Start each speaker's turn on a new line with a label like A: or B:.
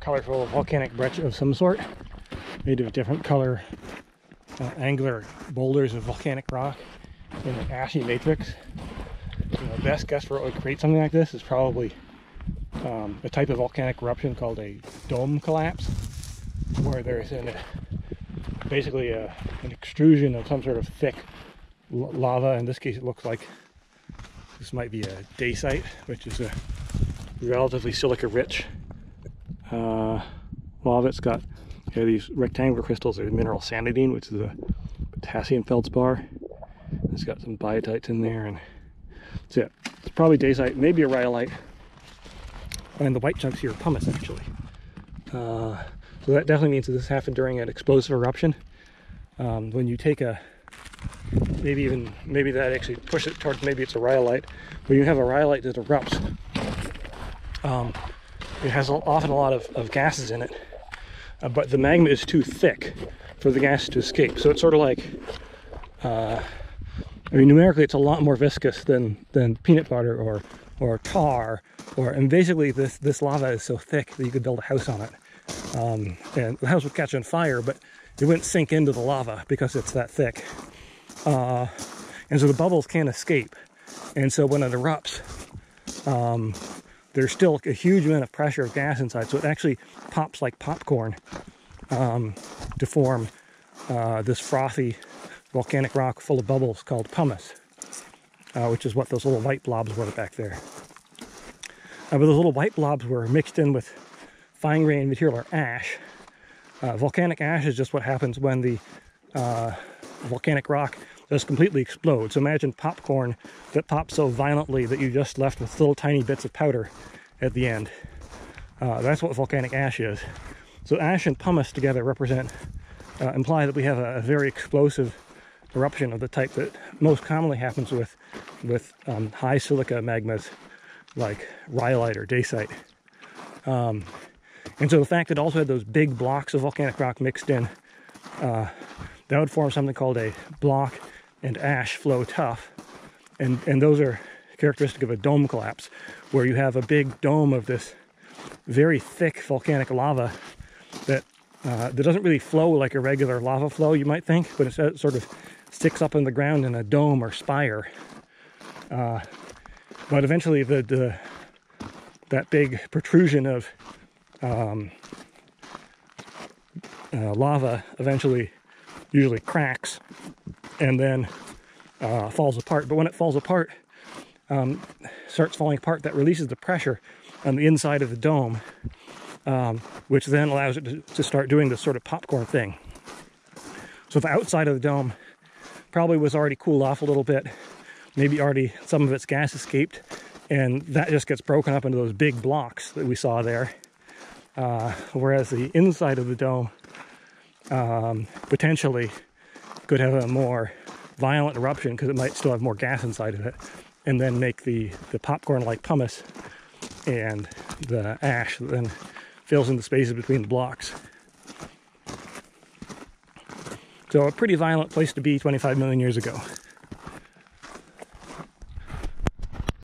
A: colorful volcanic breccia of some sort, made of different color uh, angular boulders of volcanic rock in an ashy matrix. You know, best guess for what would create something like this is probably um, a type of volcanic eruption called a dome collapse, where there's an, basically a, an extrusion of some sort of thick lava. In this case, it looks like this might be a dacite, which is a relatively silica-rich uh, lava. It's got you know, these rectangular crystals. There's mineral sanidine, which is a potassium feldspar. It's got some biotites in there, and that's it. It's probably dacite, maybe a rhyolite. And the white chunks here are pumice, actually. Uh, so that definitely means that this happened during an explosive eruption. Um, when you take a, maybe even, maybe that actually pushes it towards, maybe it's a rhyolite. When you have a rhyolite that erupts, um, it has often a lot of, of gases in it, uh, but the magma is too thick for the gas to escape. So it's sort of like, uh, I mean, numerically, it's a lot more viscous than than peanut butter or or tar, or and basically this this lava is so thick that you could build a house on it, um, and the house would catch on fire, but it wouldn't sink into the lava because it's that thick, uh, and so the bubbles can't escape, and so when it erupts, um, there's still a huge amount of pressure of gas inside, so it actually pops like popcorn um, to form uh, this frothy volcanic rock full of bubbles called pumice, uh, which is what those little white blobs were back there. Uh, but those little white blobs were mixed in with fine-grained material or ash. Uh, volcanic ash is just what happens when the uh, volcanic rock just completely explode. So imagine popcorn that pops so violently that you just left with little tiny bits of powder at the end. Uh, that's what volcanic ash is. So ash and pumice together represent, uh, imply that we have a, a, very explosive eruption of the type that most commonly happens with, with um, high silica magmas like rhyolite or dacite. Um, and so the fact that it also had those big blocks of volcanic rock mixed in, uh, that would form something called a block and ash flow tuff. And, and those are characteristic of a dome collapse, where you have a big dome of this very thick volcanic lava that uh, that doesn't really flow like a regular lava flow, you might think, but it sort of sticks up in the ground in a dome or spire. Uh, but eventually, the, the that big protrusion of um, uh, lava eventually usually cracks and then uh, falls apart. But when it falls apart, um, starts falling apart, that releases the pressure on the inside of the dome, um, which then allows it to, to, start doing this sort of popcorn thing. So the outside of the dome probably was already cooled off a little bit, maybe already some of its gas escaped, and that just gets broken up into those big blocks that we saw there. Uh, whereas the inside of the dome um, potentially could have a more violent eruption because it might still have more gas inside of it and then make the, the popcorn like pumice and the ash that then fills in the spaces between the blocks. So a pretty violent place to be 25 million years ago.